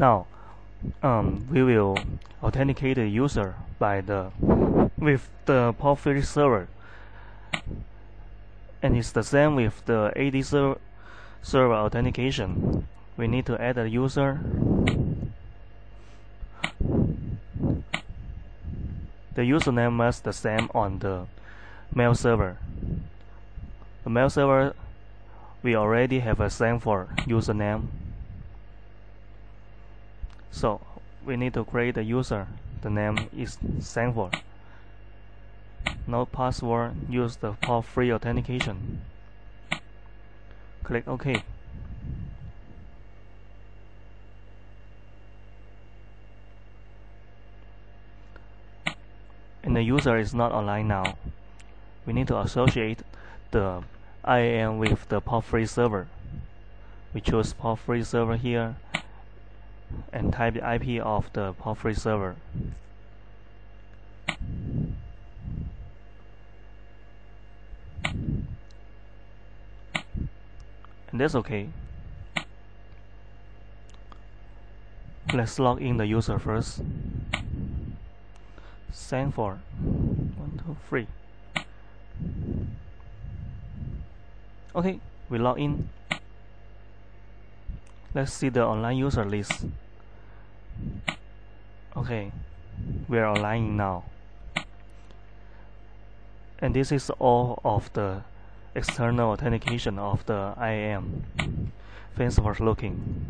Now, um, we will authenticate the user by the with the POP3 server, and it's the same with the AD server, server authentication. We need to add a user. The username must the same on the mail server. The mail server we already have a Sangfor username. So we need to create a user. The name is for. No password. Use the POP3 authentication. Click OK. And the user is not online now. We need to associate the IAM with the POP3 server. We choose POP3 server here and type the IP of the POP3 server. And that's okay. Let's log in the user first. Sangfor one, two, three. Okay, we log in. Let's see the online user list. Okay, we are online now. And this is all of the external authentication of the IAM. Thanks for looking.